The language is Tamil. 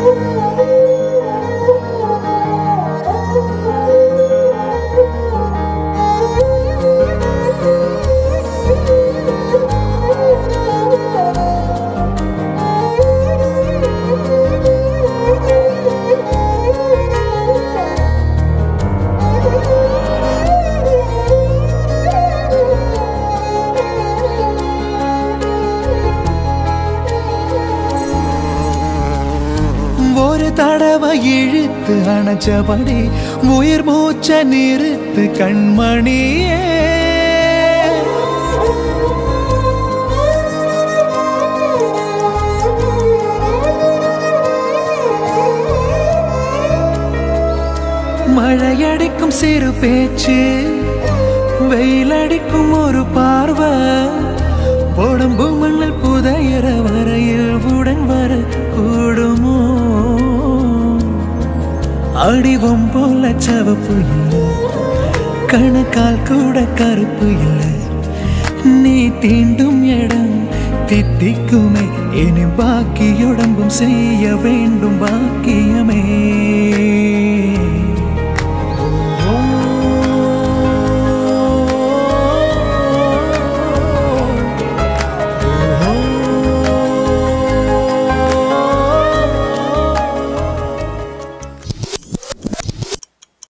Oh. தடவை இழுத்து அணைச்சபடி உயிர் மூச்ச நிறுத்து கண்மணியே. மழையடிக்கும் சிறு பேச்சு வெயிலடிக்கும் ஒரு பார்வை உடம்பு மண்ணில் படிவம் போல சவப்பு இல்லை. கணக்கால் கூட கருப்பு இல்லை. நீ தீண்டும் இடம் தித்திக்குமே. இனி பாக்கியுடம்பும் செய்ய வேண்டும் பாக்கியமே.